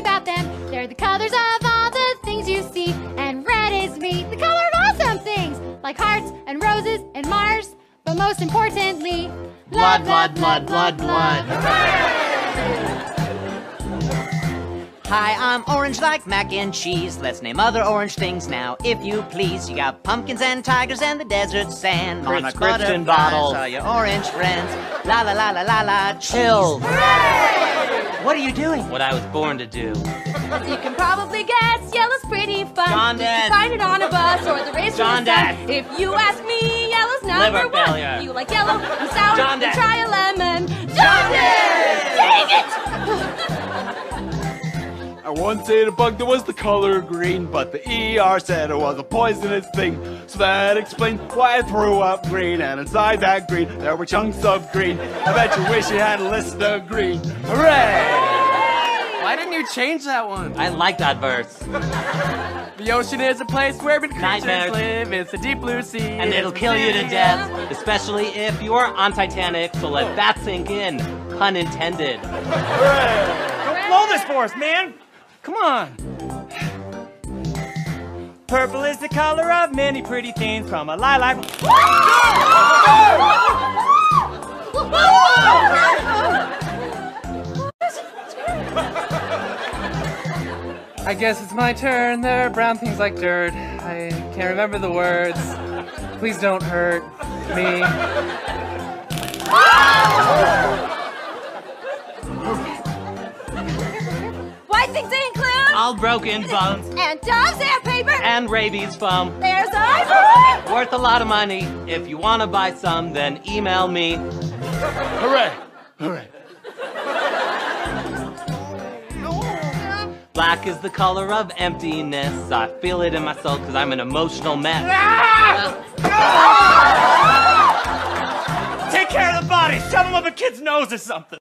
you about them. They're the colors of all the things you see. And red is me, the color of awesome things. Like hearts and roses and Mars. But most importantly, Blood, blood, blood, blood, blood. Hi, I'm orange like mac and cheese. Let's name other orange things now, if you please. You got pumpkins and tigers and the desert sand. Chris Monarch Christian butterflies bottles. Are your orange friends? La la la la la la. Chill. What are you doing? What I was born to do. As you can probably guess, yellow's pretty fun. John you Dad. can find it on a bus or the race John from the sun. Dad. If you ask me, yellow's number Liver one. failure. You like yellow and sour, John then Dad. try a lemon. John Dad! Dang it! I once ate a bug that was the color green, but the ER said it was a poisonous thing. So that explains why I threw up green, and inside that green there were chunks of green. I bet you wish you had a list of green. Hooray! Why didn't you change that one? I like that verse. The ocean is a place where creatures Nightmares. live. It's the deep blue sea. And it'll kill you to death, especially if you're on Titanic, so let that sink in. Pun intended. Don't blow this for us, man! Come on! Purple is the color of many pretty things from a lilac. I guess it's my turn. There are brown things like dirt. I can't remember the words. Please don't hurt me. White things include All broken bones and Dove sandpaper. and rabies foam. There's ivory. Worth a lot of money. If you want to buy some, then email me. Hooray! Hooray! Black is the color of emptiness. I feel it in my soul because I'm an emotional mess. Take care of the body! Shove him up a kid's nose or something!